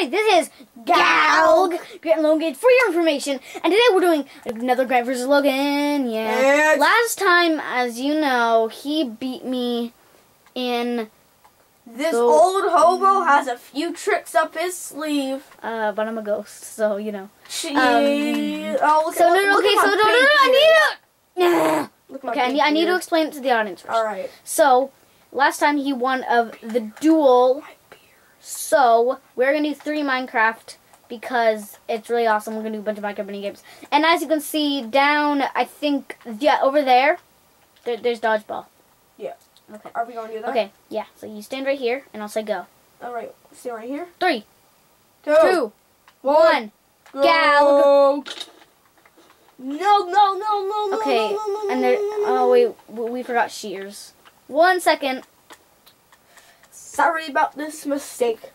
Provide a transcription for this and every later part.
everybody, this is Galg, Grant Logan for your information. And today we're doing another Grant versus Logan. Yeah. Yes. Last time, as you know, he beat me in, This So- old hobo has a few tricks up his sleeve. uh, but I'm a ghost, so you know. She, Um, oh, look So at, no, no, look okay, so no, no, no, I need to. Look Okay, I need, I need to explain it to the audience first. All right. So, last time he won of the duel. So, we're going to do three Minecraft because it's really awesome. We're going to do a bunch of Minecraft mini games. And as you can see down, I think, yeah, over there, there there's dodgeball. Yeah. Okay. Are we going to do that? Okay, yeah. So you stand right here, and I'll say go. All right. Stay right here. Three, Two. two, one. Go. Gal. No, no, no, no, no. Okay, no, no, no, and no, there, no, no, oh no. wait, we we forgot shears. One second. Sorry about this mistake. Hmm, Sorry about this mistake.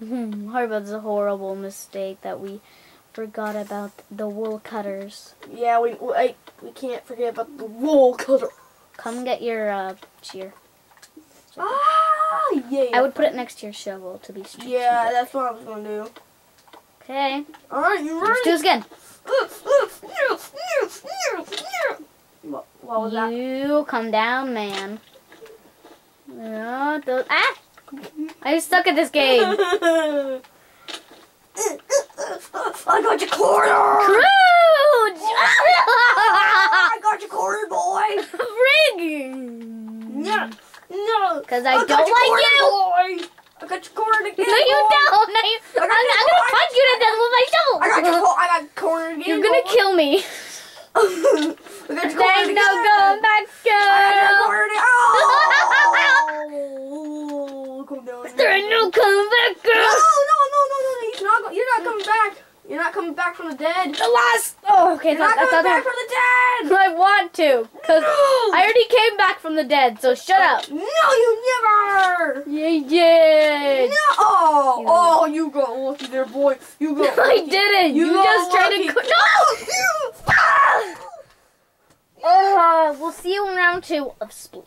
Harvard's a horrible mistake that we forgot about the wool cutters. Yeah, we we, we can't forget about the wool cutter. Come get your uh, shear. Ah, yeah. I would put it next to your shovel to be strategic. Yeah, that's what I was gonna do. Okay. All right, you ready? Let's do this again. What, what was that? You come down, man. No, don't- ah! I'm stuck at this game. I got your corner. Scrooge! I got your corner, boy. Frig! No, no. Because I, got don't like you. Boy. I got your corner again. No, you don't. No, you, I I'm, I'm gonna punch you to death with my shovel. I got your I got corner again. You're gonna boy. kill me. I got your corner There's again. no going back, I got your girl. corner again. Oh, come down. There ain't no coming back, No, girl. no, no, no, no, no. You're not, go- you're not coming back. You're not coming back from the dead. The last. Oh, okay. You're not thought, I, coming thought back from the dead. I want to, cause I already came back from the dead. So shut up. No, you never. Yeah, yeah. No. Oh, You- oh, you got lucky there, boy. You got. I lucky. didn't. You, got just tried to. no. You. Ah! Uh, we'll see you in round two of Spleef.